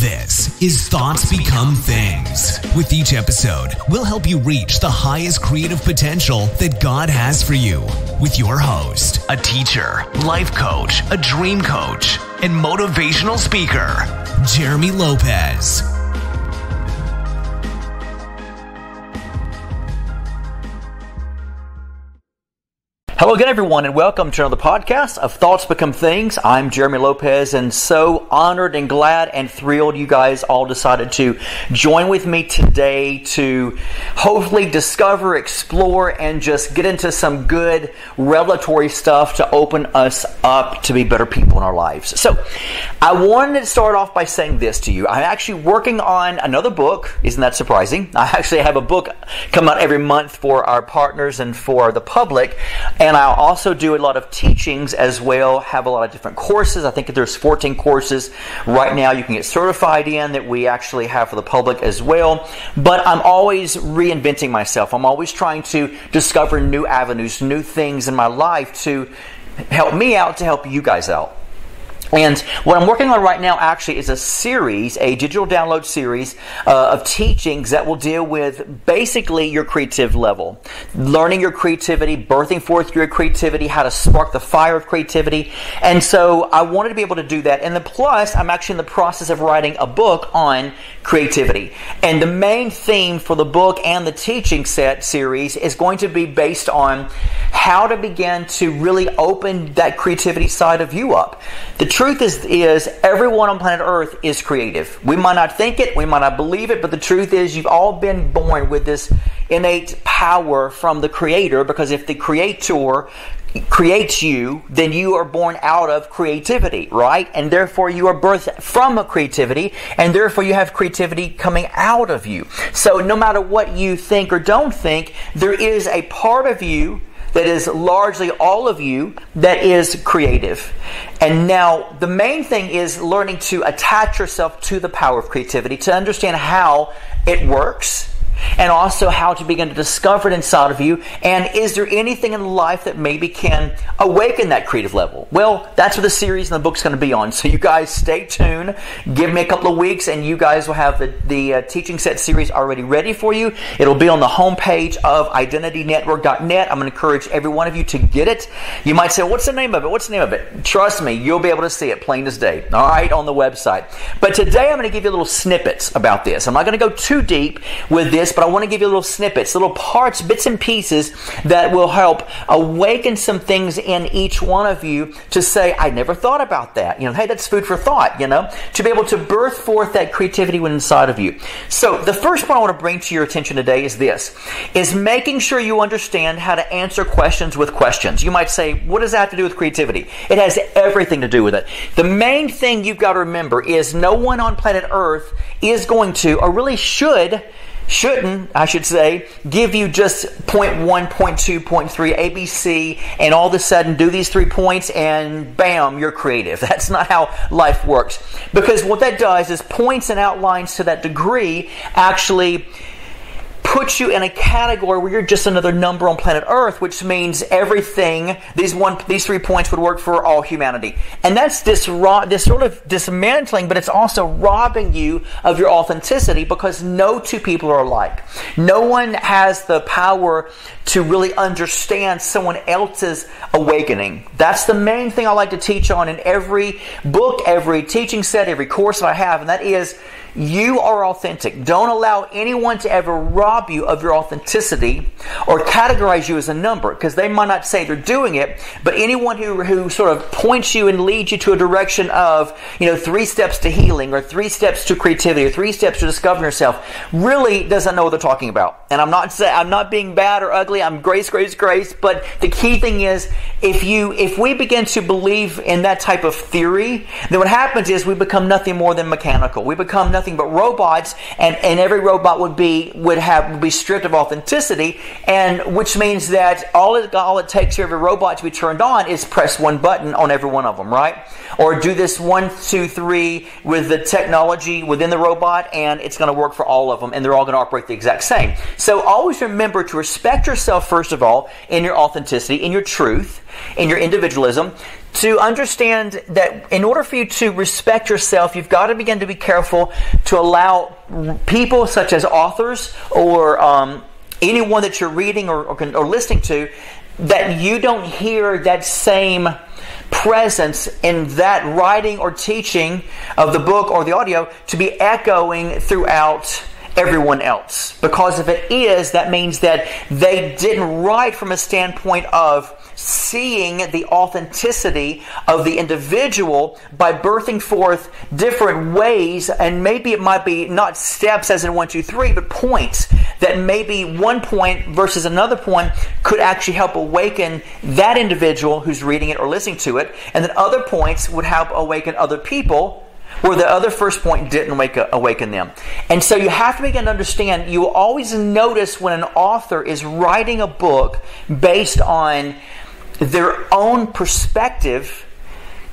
This is Thoughts Become Things. With each episode, we'll help you reach the highest creative potential that God has for you. With your host, a teacher, life coach, a dream coach, and motivational speaker, Jeremy Lopez. Hello again, everyone, and welcome to another podcast of Thoughts Become Things. I'm Jeremy Lopez, and so honored and glad and thrilled you guys all decided to join with me today to hopefully discover, explore, and just get into some good revelatory stuff to open us up to be better people in our lives. So, I wanted to start off by saying this to you. I'm actually working on another book. Isn't that surprising? I actually have a book come out every month for our partners and for the public. And and I also do a lot of teachings as well, have a lot of different courses. I think there's 14 courses right now you can get certified in that we actually have for the public as well. But I'm always reinventing myself. I'm always trying to discover new avenues, new things in my life to help me out, to help you guys out. And what I'm working on right now actually is a series, a digital download series uh, of teachings that will deal with basically your creative level. Learning your creativity, birthing forth your creativity, how to spark the fire of creativity. And so I wanted to be able to do that. And the plus, I'm actually in the process of writing a book on creativity. And the main theme for the book and the teaching set series is going to be based on how to begin to really open that creativity side of you up. The truth is, is everyone on planet Earth is creative. We might not think it, we might not believe it, but the truth is you've all been born with this innate power from the Creator because if the Creator creates you, then you are born out of creativity, right? And therefore you are birthed from a creativity, and therefore you have creativity coming out of you. So no matter what you think or don't think, there is a part of you that is largely all of you that is creative. And now the main thing is learning to attach yourself to the power of creativity, to understand how it works and also how to begin to discover it inside of you. And is there anything in life that maybe can awaken that creative level? Well, that's what the series and the book's going to be on. So you guys stay tuned. Give me a couple of weeks, and you guys will have the, the uh, teaching set series already ready for you. It'll be on the homepage of IdentityNetwork.net. I'm going to encourage every one of you to get it. You might say, What's the name of it? What's the name of it? Trust me, you'll be able to see it plain as day. All right, on the website. But today I'm going to give you little snippets about this. I'm not going to go too deep with this, but I want to give you little snippets, little parts, bits and pieces that will help awaken some things in each one of you to say, I never thought about that. You know, hey, that's food for thought, you know, to be able to birth forth that creativity inside of you. So the first one I want to bring to your attention today is this, is making sure you understand how to answer questions with questions. You might say, what does that have to do with creativity? It has everything to do with it. The main thing you've got to remember is no one on planet Earth is going to, or really should, shouldn't, I should say, give you just point one, point two, point three, ABC, and all of a sudden do these three points and bam, you're creative. That's not how life works. Because what that does is points and outlines to that degree actually puts you in a category where you're just another number on planet Earth, which means everything, these one these three points would work for all humanity. And that's this this sort of dismantling, but it's also robbing you of your authenticity because no two people are alike. No one has the power to really understand someone else's awakening. That's the main thing I like to teach on in every book, every teaching set, every course that I have, and that is you are authentic. Don't allow anyone to ever rob you of your authenticity or categorize you as a number because they might not say they're doing it, but anyone who, who sort of points you and leads you to a direction of, you know, three steps to healing or three steps to creativity or three steps to discovering yourself really doesn't know what they're talking about. And I'm not saying I'm not being bad or ugly. I'm grace, grace, grace. But the key thing is if you if we begin to believe in that type of theory, then what happens is we become nothing more than mechanical. We become nothing but robots, and, and every robot would be would have would be stripped of authenticity, and which means that all it all it takes for every robot to be turned on is press one button on every one of them, right? Or do this one, two, three with the technology within the robot, and it's going to work for all of them, and they're all going to operate the exact same. So always remember to respect yourself first of all in your authenticity, in your truth, in your individualism to understand that in order for you to respect yourself, you've got to begin to be careful to allow people such as authors or um, anyone that you're reading or, or, or listening to that you don't hear that same presence in that writing or teaching of the book or the audio to be echoing throughout everyone else. Because if it is, that means that they didn't write from a standpoint of seeing the authenticity of the individual by birthing forth different ways, and maybe it might be not steps as in one, two, three, but points that maybe one point versus another point could actually help awaken that individual who's reading it or listening to it, and then other points would help awaken other people where the other first point didn't wake, awaken them. And so you have to begin to understand, you always notice when an author is writing a book based on their own perspective,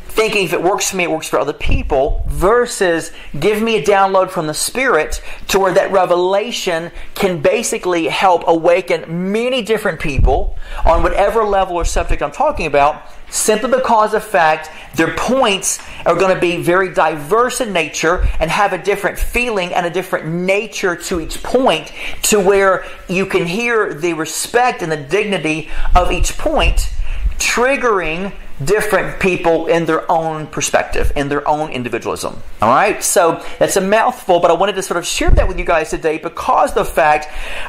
thinking if it works for me, it works for other people, versus give me a download from the Spirit to where that revelation can basically help awaken many different people on whatever level or subject I'm talking about, simply because of fact their points are going to be very diverse in nature and have a different feeling and a different nature to each point to where you can hear the respect and the dignity of each point triggering different people in their own perspective, in their own individualism. All right? So that's a mouthful, but I wanted to sort of share that with you guys today because the fact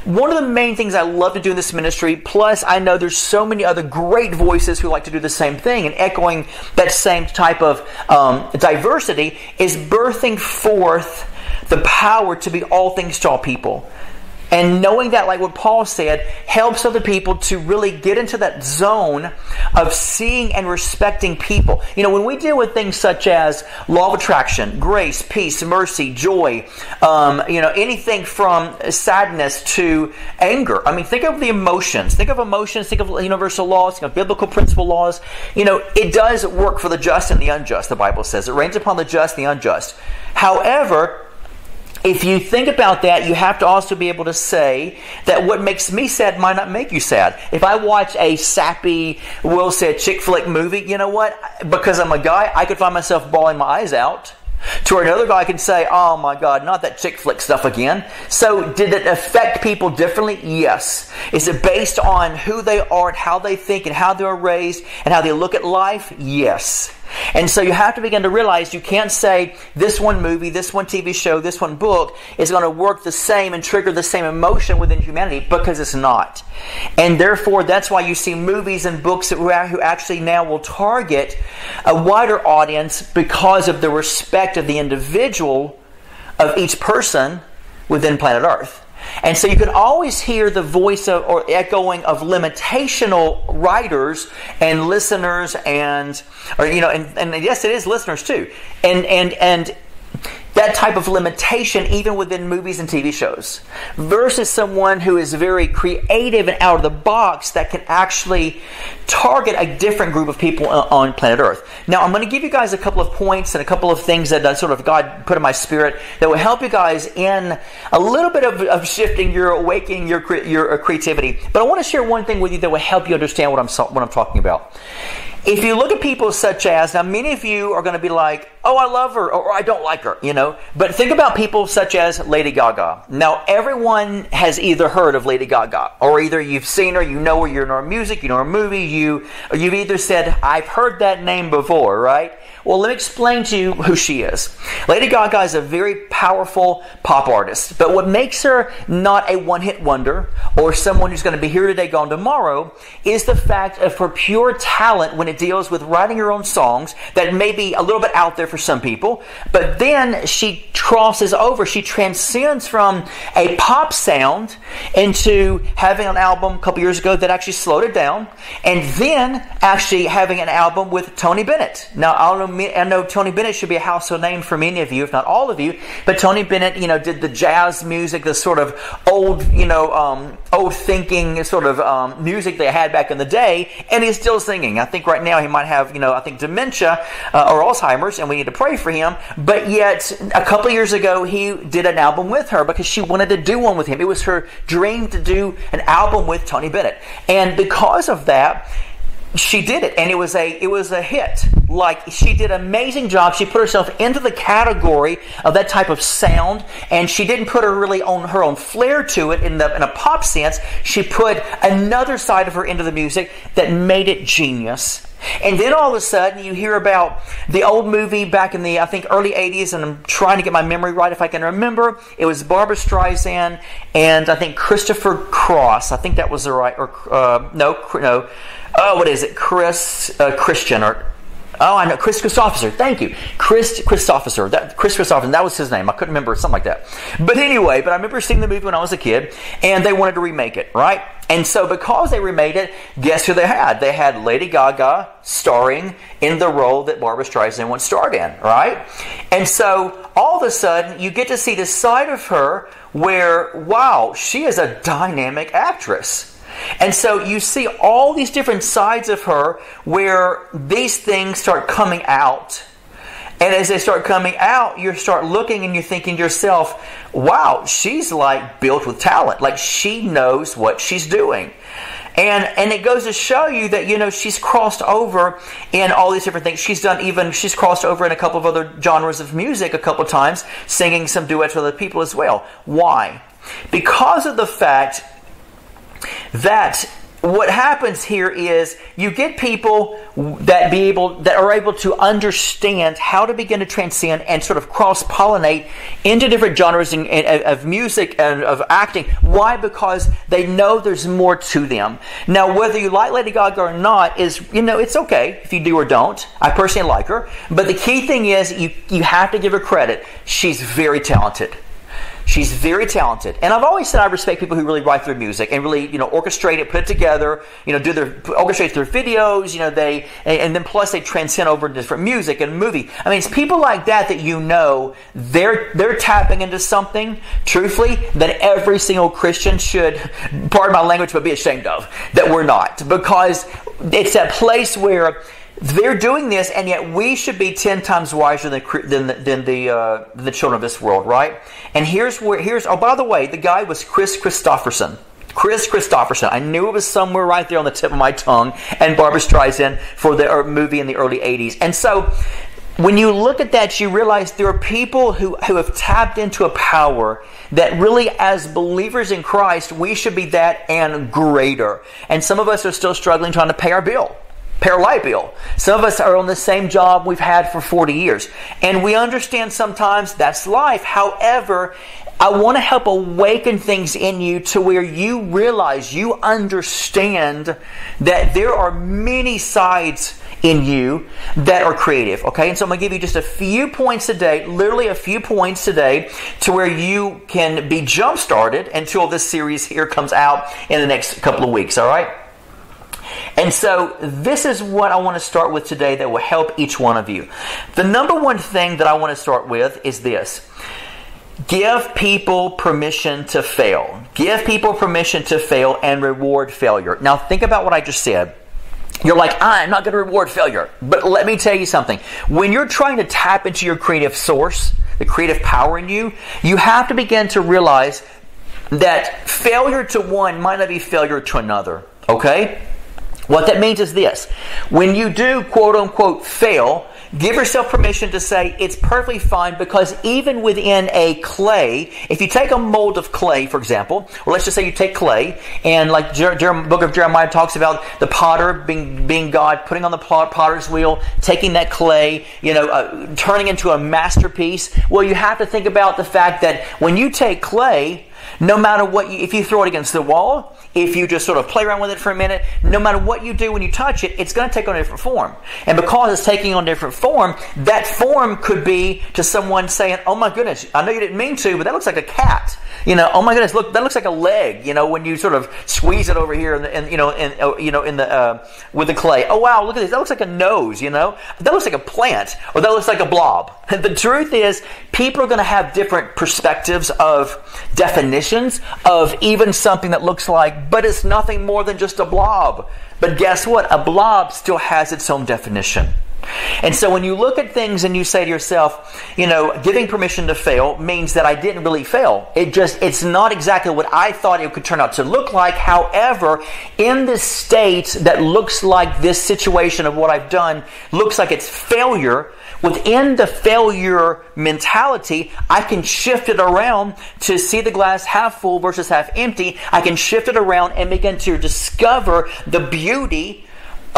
one of the main things I love to do in this ministry, plus I know there's so many other great voices who like to do the same thing and echoing that same type of um, diversity, is birthing forth the power to be all things to all people. And knowing that, like what Paul said, helps other people to really get into that zone of seeing and respecting people. You know, when we deal with things such as law of attraction, grace, peace, mercy, joy, um, you know, anything from sadness to anger. I mean, think of the emotions. Think of emotions. Think of universal laws. Think of biblical principle laws. You know, it does work for the just and the unjust, the Bible says. It rains upon the just and the unjust. However, if you think about that, you have to also be able to say that what makes me sad might not make you sad. If I watch a sappy, Will said chick flick movie, you know what? Because I'm a guy, I could find myself bawling my eyes out. To where another guy can say, Oh my God, not that chick flick stuff again. So, did it affect people differently? Yes. Is it based on who they are and how they think and how they're raised and how they look at life? Yes. And so you have to begin to realize you can't say this one movie, this one TV show, this one book is going to work the same and trigger the same emotion within humanity because it's not. And therefore, that's why you see movies and books that who actually now will target a wider audience because of the respect of the individual of each person within planet Earth. And so you can always hear the voice of or echoing of limitational writers and listeners and or you know and, and yes it is listeners too. And and and that type of limitation even within movies and TV shows versus someone who is very creative and out of the box that can actually target a different group of people on planet Earth. Now, I'm going to give you guys a couple of points and a couple of things that sort of God put in my spirit that will help you guys in a little bit of, of shifting your awakening your your uh, creativity. But I want to share one thing with you that will help you understand what I'm what I'm talking about. If you look at people such as, now many of you are going to be like, oh, I love her, or I don't like her, you know. But think about people such as Lady Gaga. Now, everyone has either heard of Lady Gaga, or either you've seen her, you know her, you know her music, you know her movie, you, you've either said, I've heard that name before, right? Well, let me explain to you who she is. Lady Gaga is a very powerful pop artist, but what makes her not a one hit wonder or someone who's going to be here today, gone tomorrow is the fact of her pure talent when it deals with writing her own songs that may be a little bit out there for some people, but then she crosses over, she transcends from a pop sound into having an album a couple years ago that actually slowed it down, and then actually having an album with Tony Bennett. Now, I don't know I know Tony Bennett should be a household name for many of you, if not all of you. But Tony Bennett, you know, did the jazz music, the sort of old, you know, um, old thinking sort of um, music they had back in the day, and he's still singing. I think right now he might have, you know, I think dementia uh, or Alzheimer's, and we need to pray for him. But yet, a couple years ago, he did an album with her because she wanted to do one with him. It was her dream to do an album with Tony Bennett, and because of that she did it and it was a it was a hit like she did an amazing job she put herself into the category of that type of sound and she didn't put her really on her own flair to it in the in a pop sense she put another side of her into the music that made it genius and then all of a sudden, you hear about the old movie back in the, I think, early 80s, and I'm trying to get my memory right if I can remember. It was Barbra Streisand and I think Christopher Cross. I think that was the right, or uh, no, no. Oh, what is it? Chris uh, Christian or Oh, I know. Kris Kristofferson. Thank you. Kris Kristofferson. That, Kris Kristofferson. That was his name. I couldn't remember. Something like that. But anyway, but I remember seeing the movie when I was a kid, and they wanted to remake it, right? And so because they remade it, guess who they had? They had Lady Gaga starring in the role that Barbra Streisand once starred in, right? And so all of a sudden, you get to see this side of her where, wow, she is a dynamic actress. And so you see all these different sides of her where these things start coming out. And as they start coming out, you start looking and you're thinking to yourself, wow, she's like built with talent. Like she knows what she's doing. And, and it goes to show you that, you know, she's crossed over in all these different things. She's done even, she's crossed over in a couple of other genres of music a couple of times, singing some duets with other people as well. Why? Because of the fact that what happens here is you get people that be able that are able to understand how to begin to transcend and sort of cross pollinate into different genres in, in, of music and of acting. Why? Because they know there's more to them. Now, whether you like Lady Gaga or not is you know it's okay if you do or don't. I personally like her, but the key thing is you you have to give her credit. She's very talented. She's very talented. And I've always said I respect people who really write their music and really, you know, orchestrate it, put it together, you know, do their, orchestrate their videos, you know, they, and then plus they transcend over to different music and movie. I mean, it's people like that that you know, they're, they're tapping into something, truthfully, that every single Christian should, pardon my language, but be ashamed of, that we're not. Because it's that place where they're doing this, and yet we should be ten times wiser than, than, the, than the, uh, the children of this world, right? And here's where here's oh by the way, the guy was Kris Kristofferson. Kris Kristofferson. I knew it was somewhere right there on the tip of my tongue, and Barbra Streisand for the uh, movie in the early '80s. And so, when you look at that, you realize there are people who, who have tapped into a power that really, as believers in Christ, we should be that and greater. And some of us are still struggling trying to pay our bill bill. Some of us are on the same job we've had for 40 years. And we understand sometimes that's life. However, I want to help awaken things in you to where you realize, you understand that there are many sides in you that are creative. Okay, and so I'm going to give you just a few points today, literally a few points today, to where you can be jump started until this series here comes out in the next couple of weeks. All right. And so, this is what I want to start with today that will help each one of you. The number one thing that I want to start with is this give people permission to fail. Give people permission to fail and reward failure. Now, think about what I just said. You're like, I'm not going to reward failure. But let me tell you something. When you're trying to tap into your creative source, the creative power in you, you have to begin to realize that failure to one might not be failure to another. Okay? What that means is this when you do quote unquote fail, give yourself permission to say it's perfectly fine because even within a clay, if you take a mold of clay, for example, or let's just say you take clay, and like Jer- Jer- book of Jeremiah talks about the potter being, being God, putting on the potter's wheel, taking that clay, you know, uh, turning into a masterpiece. Well, you have to think about the fact that when you take clay, no matter what, you, if you throw it against the wall, if you just sort of play around with it for a minute, no matter what you do when you touch it, it's going to take on a different form. And because it's taking on a different form, that form could be to someone saying, "Oh my goodness, I know you didn't mean to, but that looks like a cat." You know, "Oh my goodness, look, that looks like a leg." You know, when you sort of squeeze it over here, and, and you know, and uh, you know, in the uh, with the clay. Oh wow, look at this. That looks like a nose. You know, that looks like a plant, or that looks like a blob. the truth is, people are going to have different perspectives of definitions of even something that looks like, but it's nothing more than just a blob. But guess what? A blob still has its own definition. And so when you look at things and you say to yourself, you know, giving permission to fail means that I didn't really fail. It just, it's not exactly what I thought it could turn out to look like. However, in this state that looks like this situation of what I've done looks like it's failure, within the failure mentality, I can shift it around to see the glass half full versus half empty. I can shift it around and begin to discover the beauty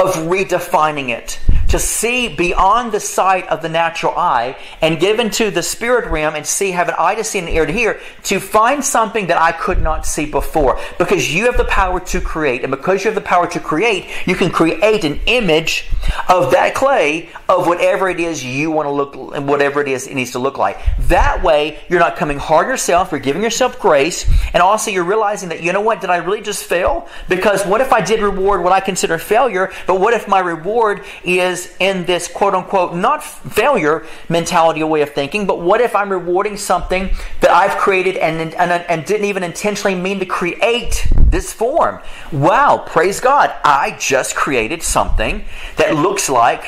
of redefining it to see beyond the sight of the natural eye and give into the spirit realm and see, have an eye to see and an ear to hear, to find something that I could not see before. Because you have the power to create, and because you have the power to create, you can create an image of that clay of whatever it is you want to look, and whatever it is it needs to look like. That way, you're not coming hard yourself, you're giving yourself grace, and also you're realizing that, you know what, did I really just fail? Because what if I did reward what I consider failure, but what if my reward is in this quote unquote not failure mentality or way of thinking, but what if I'm rewarding something that I've created and, and, and didn't even intentionally mean to create this form? Wow, praise God. I just created something that looks like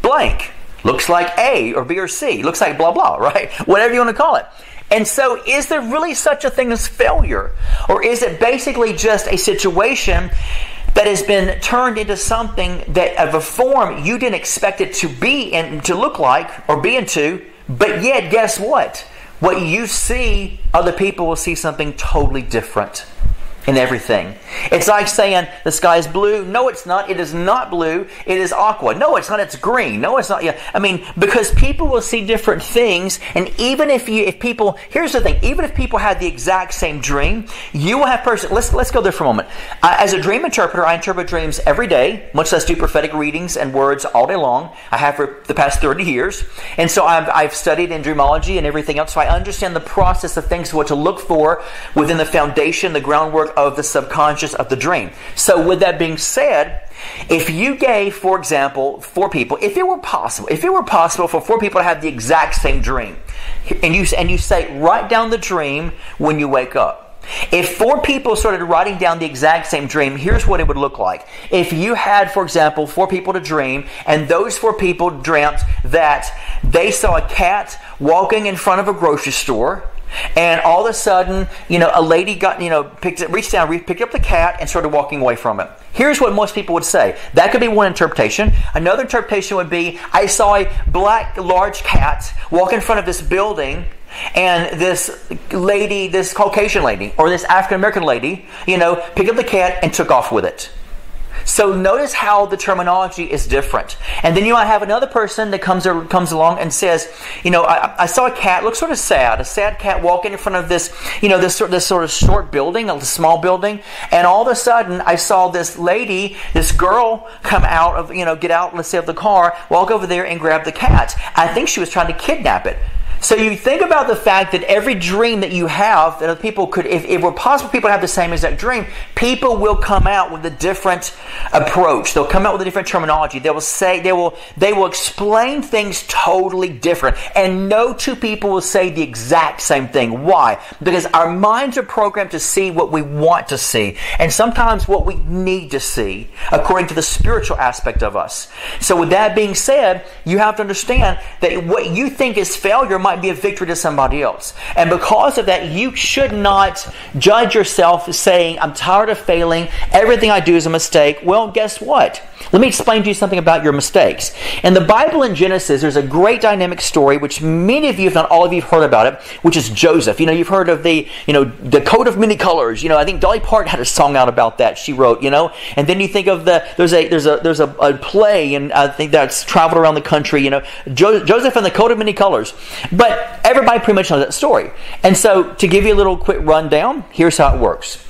blank, looks like A or B or C, looks like blah blah, right? Whatever you want to call it. And so, is there really such a thing as failure? Or is it basically just a situation that has been turned into something that of a form you didn't expect it to be and to look like or be into, but yet guess what? What you see, other people will see something totally different in everything. It's like saying the sky is blue. No, it's not. It is not blue. It is aqua. No, it's not. It's green. No, it's not. Yeah. I mean, because people will see different things, and even if you, if people, here's the thing. Even if people had the exact same dream, you will have person. Let's let's go there for a moment. As a dream interpreter, I interpret dreams every day, much less do prophetic readings and words all day long. I have for the past thirty years, and so I've I've studied in dreamology and everything else. So I understand the process of things, what to look for within the foundation, the groundwork of the subconscious of the dream. So, with that being said, if you gave, for example, four people, if it were possible, if it were possible for four people to have the exact same dream, and you and you say, write down the dream when you wake up. If four people started writing down the exact same dream, here's what it would look like. If you had, for example, four people to dream, and those four people dreamt that they saw a cat walking in front of a grocery store, and all of a sudden, you know, a lady got, you know, picked reached down, picked up the cat, and started walking away from it. Here's what most people would say. That could be one interpretation. Another interpretation would be I saw a black, large cat walk in front of this building, and this lady, this Caucasian lady, or this African American lady, you know, picked up the cat and took off with it. So notice how the terminology is different. And then you might have another person that comes or, comes along and says, you know, I, I saw a cat, look sort of sad, a sad cat walking in front of this, you know, this sort, this sort of short building, a small building, and all of a sudden I saw this lady, this girl come out of, you know, get out, let's say, of the car, walk over there and grab the cat. I think she was trying to kidnap it. So you think about the fact that every dream that you have, that people could, if it were possible people have the same exact dream, people will come out with a different approach. They'll come out with a different terminology. They will say, they will, they will explain things totally different. And no two people will say the exact same thing. Why? Because our minds are programmed to see what we want to see. And sometimes what we need to see, according to the spiritual aspect of us. So with that being said, you have to understand that what you think is failure might might be a victory to somebody else. And because of that, you should not judge yourself saying, I'm tired of failing, everything I do is a mistake. Well, guess what? Let me explain to you something about your mistakes. In the Bible in Genesis, there's a great dynamic story, which many of you, if not all of you, have heard about it, which is Joseph. You know, you've heard of the, you know, the coat of many colors. You know, I think Dolly Parton had a song out about that. She wrote, you know, and then you think of the there's a there's a there's a, a play, and I think that's traveled around the country. You know, jo- Joseph and the coat of many colors. But everybody pretty much knows that story. And so, to give you a little quick rundown, here's how it works.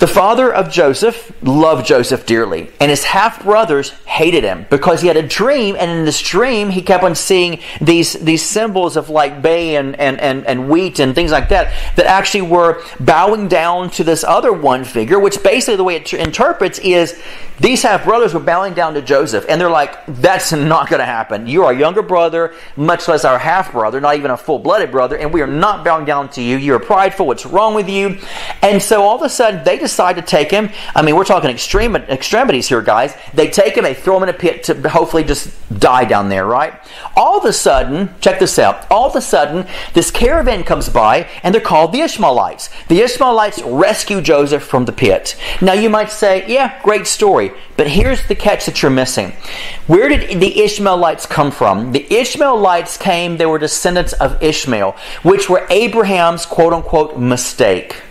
The father of Joseph loved Joseph dearly, and his half brothers hated him because he had a dream, and in this dream he kept on seeing these, these symbols of like bay and, and, and, and wheat and things like that that actually were bowing down to this other one figure, which basically the way it interprets is these half brothers were bowing down to Joseph, and they're like, That's not going to happen. You're our younger brother, much less our half brother, not even a full blooded brother, and we are not bowing down to you. You're prideful. What's wrong with you? And so all of a sudden they just decide to take him. I mean, we're talking extreme extremities here, guys. They take him, they throw him in a pit to hopefully just die down there, right? All of a sudden, check this out. All of a sudden, this caravan comes by, and they're called the Ishmaelites. The Ishmaelites rescue Joseph from the pit. Now, you might say, yeah, great story. But here's the catch that you're missing. Where did the Ishmaelites come from? The Ishmaelites came, they were descendants of Ishmael, which were Abraham's quote unquote mistake.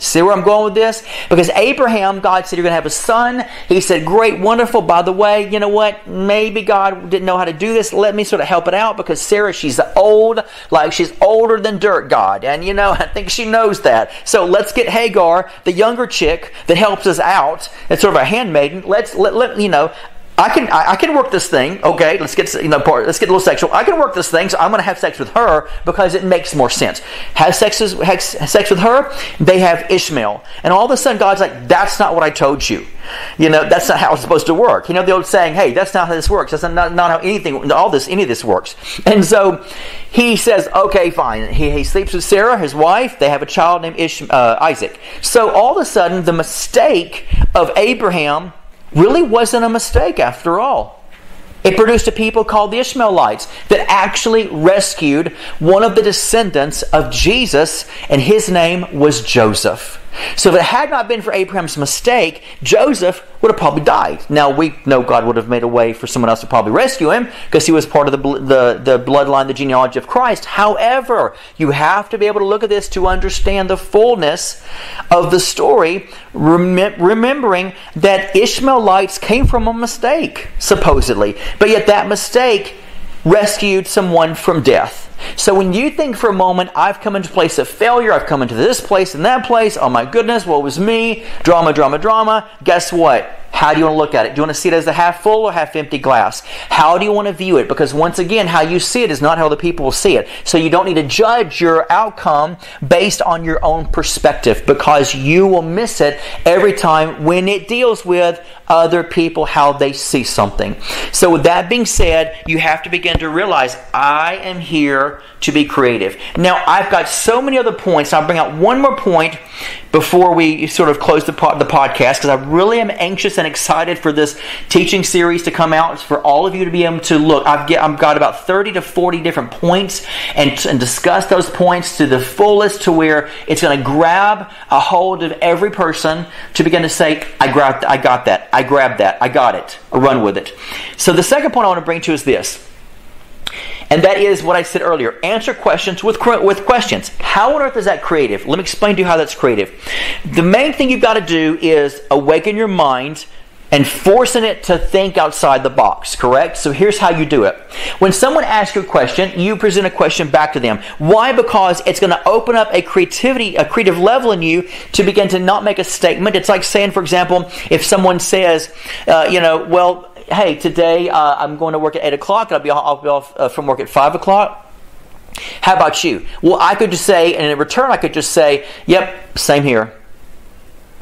See where I'm going with this? Because Abraham, God said, You're going to have a son. He said, Great, wonderful. By the way, you know what? Maybe God didn't know how to do this. Let me sort of help it out because Sarah, she's old, like she's older than dirt, God. And, you know, I think she knows that. So let's get Hagar, the younger chick that helps us out. It's sort of a handmaiden. Let's, let, let you know, I can I, I, can work this thing. Okay, let's get you know let's get a little sexual. I can work this thing, so I'm going to have sex with her because it makes more sense. Have sex have sex with her. They have Ishmael, and all of a sudden God's like, that's not what I told you. You know, that's not how it's supposed to work. You know, the old saying, hey, that's not how this works. That's not, not how anything, all this, any of this works. And so he says, okay, fine. He, he sleeps with Sarah, his wife. They have a child named Ish, uh, Isaac. So all of a sudden, the mistake of Abraham really wasn't a mistake after all. It produced a people called the Ishmaelites that actually rescued one of the descendants of Jesus, and his name was Joseph. So if it had not been for Abraham's mistake, Joseph would have probably died. Now we know God would have made a way for someone else to probably rescue him because he was part of the, the, the bloodline, the genealogy of Christ. However, you have to be able to look at this to understand the fullness of the story, rem- remembering that Ishmaelites came from a mistake, supposedly. But yet that mistake rescued someone from death. So when you think for a moment, I've come into a place of failure, I've come into this place and that place, oh my goodness, what was me? Drama, drama, drama. Guess what? How do you want to look at it? Do you want to see it as a half full or half empty glass? How do you want to view it? Because once again, how you see it is not how the people will see it. So you don't need to judge your outcome based on your own perspective because you will miss it every time when it deals with other people how they see something. So with that being said, you have to begin to realize I am here to be creative. Now, I've got so many other points. I'll bring out one more point before we sort of close the, the podcast because I really am anxious and excited for this teaching series to come out for all of you to be able to look. I've, get, I've got about 30 to 40 different points and, and discuss those points to the fullest to where it's going to grab a hold of every person to begin to say, I, grabbed, I got that, I grabbed that, I got it, run with it. So the second point I want to bring to is this. And that is what I said earlier. Answer questions with, with questions. How on earth is that creative? Let me explain to you how that's creative. The main thing you've got to do is awaken your mind and forcing it to think outside the box, correct? So here's how you do it. When someone asks you a question, you present a question back to them. Why? Because it's going to open up a creativity, a creative level in you to begin to not make a statement. It's like saying, for example, if someone says, uh, you know, well, hey, today uh, I'm going to work at 8 o'clock and I'll be, I'll be off uh, from work at 5 o'clock. How about you? Well, I could just say, and in return, I could just say, yep, same here.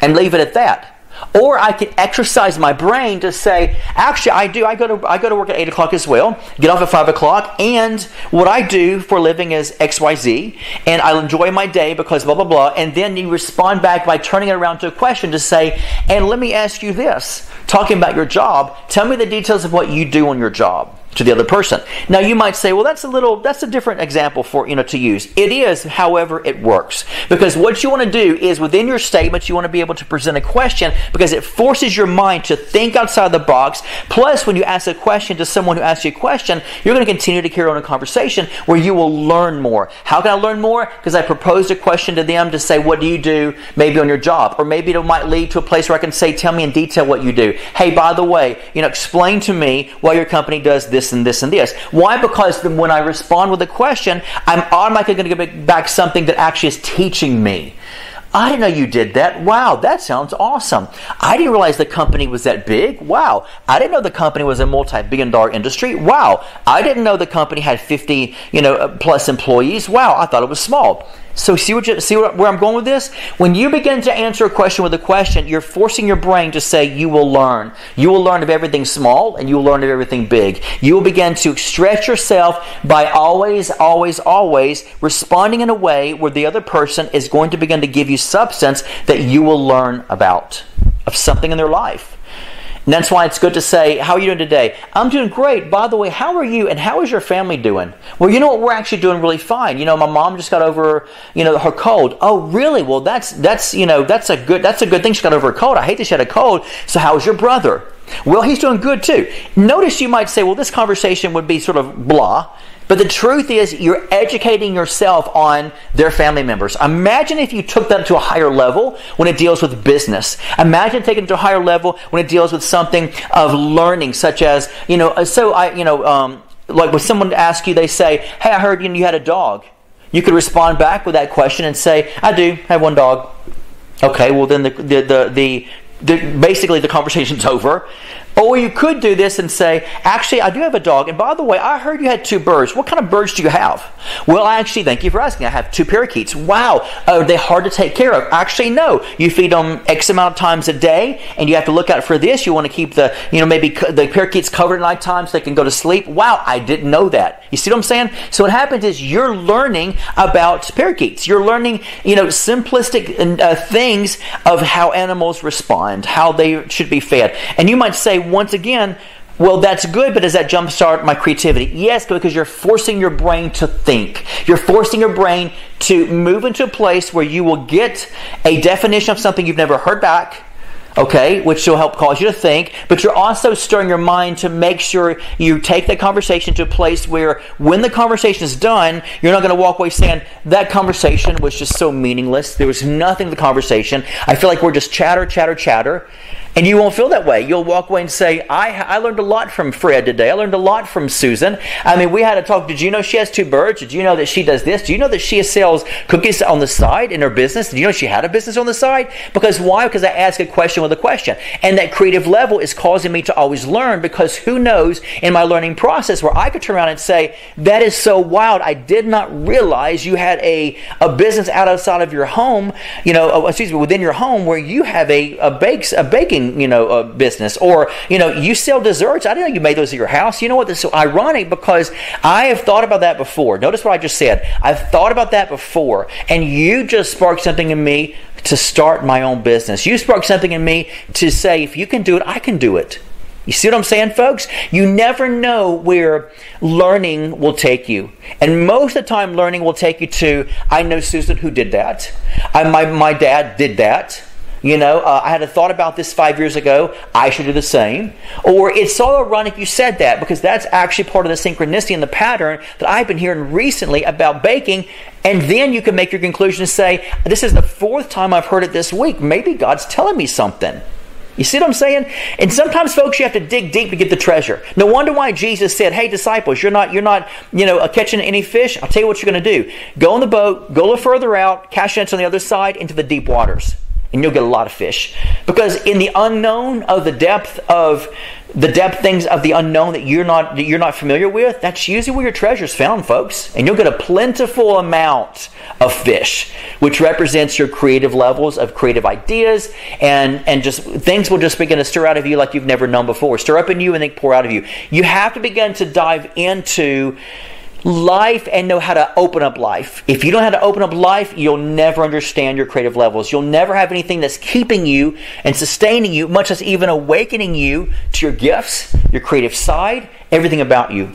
And leave it at that. Or I could exercise my brain to say, actually, I do. I go to I go to work at eight o'clock as well. Get off at five o'clock, and what I do for a living is X Y Z, and I enjoy my day because blah blah blah. And then you respond back by turning it around to a question to say, and let me ask you this: talking about your job, tell me the details of what you do on your job to the other person. Now you might say, well, that's a little, that's a different example for, you know, to use. It is, however, it works. Because what you want to do is within your statements, you want to be able to present a question because it forces your mind to think outside the box. Plus, when you ask a question to someone who asks you a question, you're going to continue to carry on a conversation where you will learn more. How can I learn more? Because I proposed a question to them to say, what do you do maybe on your job? Or maybe it might lead to a place where I can say, tell me in detail what you do. Hey, by the way, you know, explain to me why your company does this and this and this. Why? Because then when I respond with a question, I'm automatically going to get back something that actually is teaching me. I didn't know you did that. Wow, that sounds awesome. I didn't realize the company was that big. Wow. I didn't know the company was a multi-billion dollar industry. Wow. I didn't know the company had 50, you know, uh, plus employees. Wow, I thought it was small. So see what you, see what, where I'm going with this? When you begin to answer a question with a question, you're forcing your brain to say you will learn. You will learn of everything small and you will learn of everything big. You will begin to stretch yourself by always, always, always responding in a way where the other person is going to begin to give you substance that you will learn about of something in their life. And that's why it's good to say, How are you doing today? I'm doing great. By the way, how are you and how is your family doing? Well, you know what? We're actually doing really fine. You know, my mom just got over, you know, her cold. Oh, really? Well, that's, that's, you know, that's a good, that's a good thing she got over a cold. I hate that she had a cold. So how is your brother? Well, he's doing good too. Notice you might say, well, this conversation would be sort of blah. But the truth is, you're educating yourself on their family members. Imagine if you took that to a higher level when it deals with business. Imagine taking it to a higher level when it deals with something of learning, such as, you know, uh, so I, you know, um, like when someone asks you, they say, hey, I heard you, you had a dog. You could respond back with that question and say, I do have one dog. Okay, well then the, the, the, the the, basically the conversation's over. Or you could do this and say, actually, I do have a dog. And by the way, I heard you had two birds. What kind of birds do you have? Well, actually, thank you for asking. I have two parakeets. Wow. Are they hard to take care of? Actually, no. You feed them X amount of times a day, and you have to look out for this. You want to keep the, you know, maybe the parakeets covered at night time so they can go to sleep. Wow, I didn't know that. You see what I'm saying? So what happens is you're learning about parakeets. You're learning, you know, simplistic uh, things of how animals respond, how they should be fed. And you might say, once again, well, that's good, but does that jumpstart my creativity? Yes, because you're forcing your brain to think. You're forcing your brain to move into a place where you will get a definition of something you've never heard back, okay, which will help cause you to think, but you're also stirring your mind to make sure you take that conversation to a place where when the conversation is done, you're not going to walk away saying, that conversation was just so meaningless. There was nothing to the conversation. I feel like we're just chatter, chatter, chatter. And you won't feel that way. You'll walk away and say, I, I learned a lot from Fred today. I learned a lot from Susan. I mean, we had a talk. Did you know she has two birds? Did you know that she does this? Do you know that she sells cookies on the side in her business? Did you know she had a business on the side? Because why? Because I ask a question with a question. And that creative level is causing me to always learn because who knows in my learning process where I could turn around and say, that is so wild. I did not realize you had a, a business outside of your home, you know, uh, excuse me, within your home where you have a, a, bakes, a baking you know a business. Or you know you sell desserts. I didn't know you made those at your house. You know what? This is so ironic because i have thought about that before. Notice what i just said. I've thought about that before. And you just sparked something in me to start my own business. You sparked something in me to say if you can do it i can do it. You see what I'm saying, folks? You never know where learning will take you. And most of the time, learning will take you to, I know Susan who did that. I, my, my dad did that. You know, uh, I had a thought about this five years ago. I should do the same. Or it's so ironic you said that because that's actually part of the synchronicity and the pattern that I've been hearing recently about baking. And then you can make your conclusion and say, This is the fourth time I've heard it this week. Maybe God's telling me something. You see what I'm saying? And sometimes, folks, you have to dig deep to get the treasure. No wonder why Jesus said, "Hey, disciples, you're not, you're not, you know, catching any fish. I'll tell you what you're going to do: go on the boat, go a little further out, cast nets on the other side into the deep waters." And you'll get a lot of fish. Because in the unknown of the depth of the depth things of the unknown that you're not that you're not familiar with, that's usually where your treasure's found, folks. And you'll get a plentiful amount of fish, which represents your creative levels of creative ideas and and just things will just begin to stir out of you like you've never known before. Stir up in you and then pour out of you. You have to begin to dive into life and know how to open up life. If you don't know how to open up life, you'll never understand your creative levels. You'll never have anything that's keeping you and sustaining you, much less even awakening you to your gifts, your creative side, everything about you.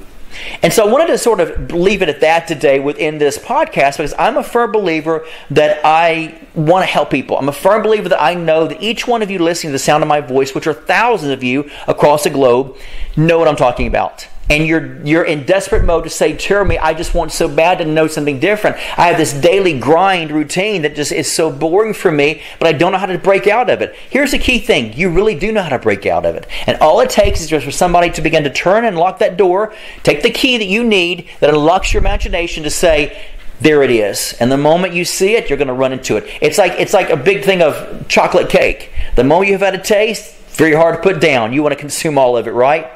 And so I wanted to sort of leave it at that today within this podcast because I'm a firm believer that I want to help people. I'm a firm believer that I know that each one of you listening to the sound of my voice, which are thousands of you across the globe, know what I'm talking about and you're you're in desperate mode to say, Jeremy, I just want so bad to know something different. I have this daily grind routine that just is so boring for me, but I don't know how to break out of it. Here's the key thing: you really do know how to break out of it, and all it takes is just for somebody to begin to turn and lock that door, take the key that you need that unlocks your imagination to say. There it is. And the moment you see it, you're going to run into it. It's like it's like a big thing of chocolate cake. The moment you've had a taste, very hard to put down. You want to consume all of it, right?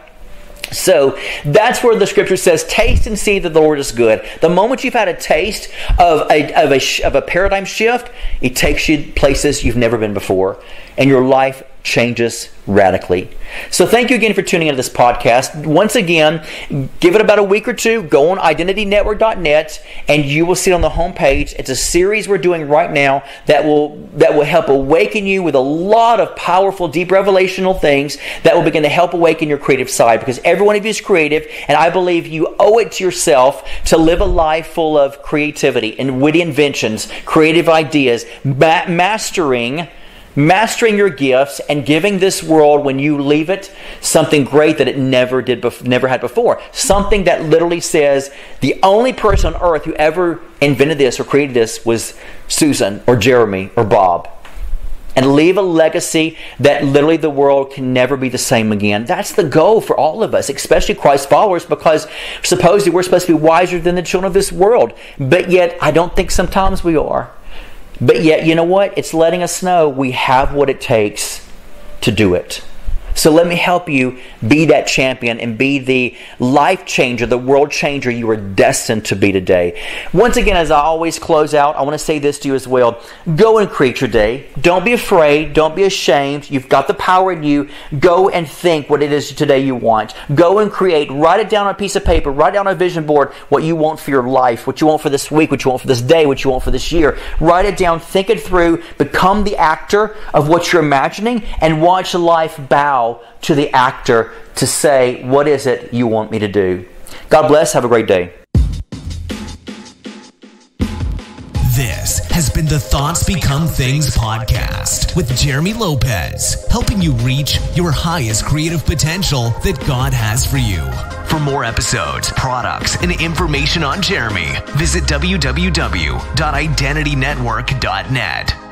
So that's where the scripture says, "Taste and see that the Lord is good." The moment you've had a taste of a, of a, of a paradigm shift, it takes you places you've never been before, and your life change us radically. So thank you again for tuning into this podcast. Once again, give it about a week or two, go on identitynetwork.net and you will see it on the homepage. It's a series we're doing right now that will that will help awaken you with a lot of powerful deep revelational things that will begin to help awaken your creative side because every one of you is creative and I believe you owe it to yourself to live a life full of creativity and witty inventions, creative ideas, ma- mastering mastering your gifts and giving this world when you leave it something great that it never did bef- never had before something that literally says the only person on earth who ever invented this or created this was susan or jeremy or bob and leave a legacy that literally the world can never be the same again. That's the goal for all of us, especially Christ followers, because supposedly we're supposed to be wiser than the children of this world. But yet, I don't think sometimes we are. But yet, you know what? It's letting us know we have what it takes to do it. So let me help you be that champion and be the life changer, the world changer you are destined to be today. Once again, as I always close out, I want to say this to you as well. Go and create your day. Don't be afraid. Don't be ashamed. You've got the power in you. Go and think what it is today you want. Go and create. Write it down on a piece of paper. Write down on a vision board what you want for your life, what you want for this week, what you want for this day, what you want for this year. Write it down. Think it through. Become the actor of what you're imagining and watch life bow to the actor to say, What is it you want me to do? God bless. Have a great day. This has been the Thoughts Become Things podcast with Jeremy Lopez, helping you reach your highest creative potential that God has for you. For more episodes, products, and information on Jeremy, visit www.identitynetwork.net.